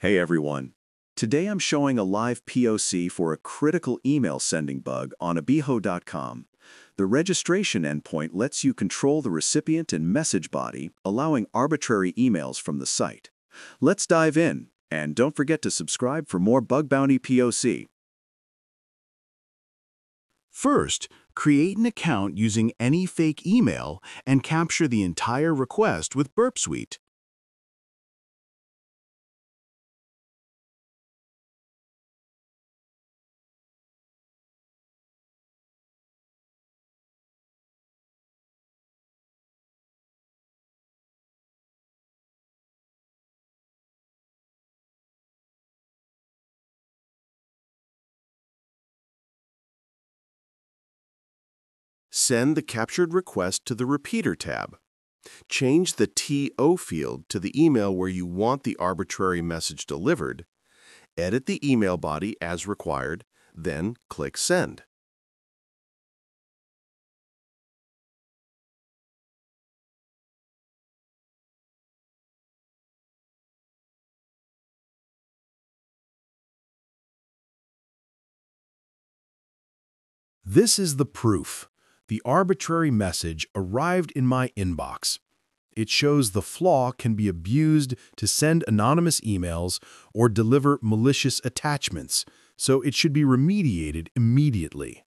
Hey everyone. Today I'm showing a live POC for a critical email sending bug on abiho.com. The registration endpoint lets you control the recipient and message body, allowing arbitrary emails from the site. Let's dive in, and don't forget to subscribe for more Bug Bounty POC. First, create an account using any fake email and capture the entire request with Burp Suite. Send the captured request to the Repeater tab. Change the TO field to the email where you want the arbitrary message delivered. Edit the email body as required, then click Send. This is the proof. The arbitrary message arrived in my inbox. It shows the flaw can be abused to send anonymous emails or deliver malicious attachments, so it should be remediated immediately.